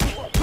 Oh,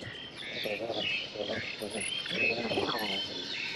よろしくお願いします。